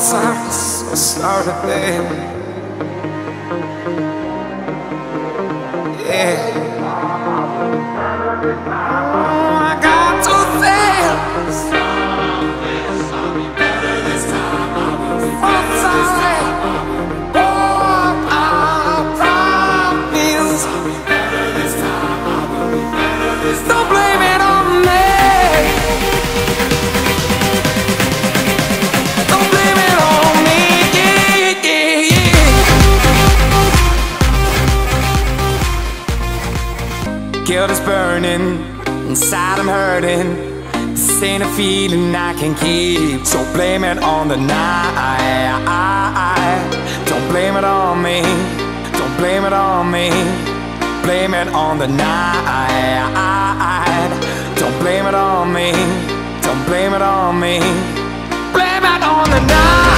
times I started there. guilt is burning, inside I'm hurting. This ain't a feeling I can keep, so blame it on the night. Don't blame it on me, don't blame it on me. Blame it on the night. Don't blame it on me, don't blame it on me. Blame it on the night.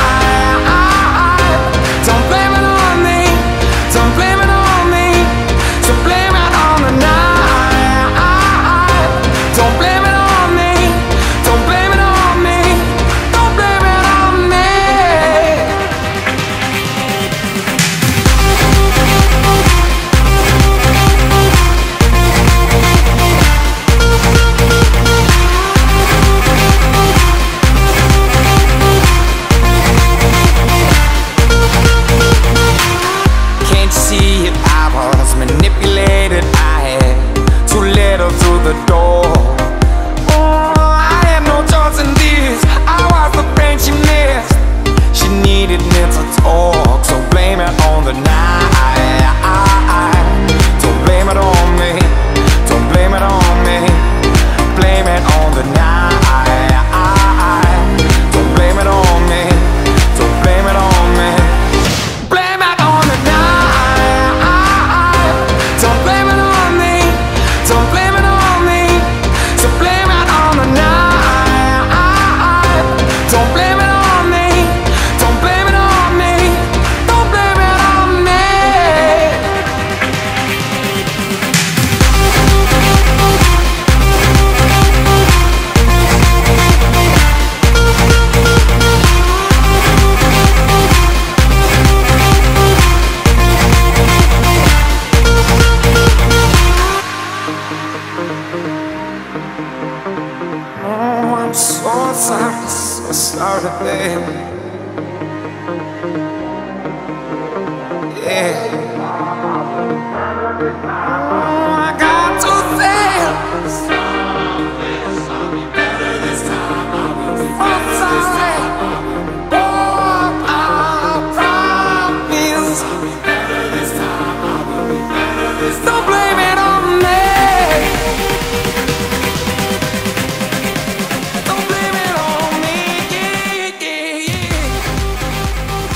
other baby. Yeah.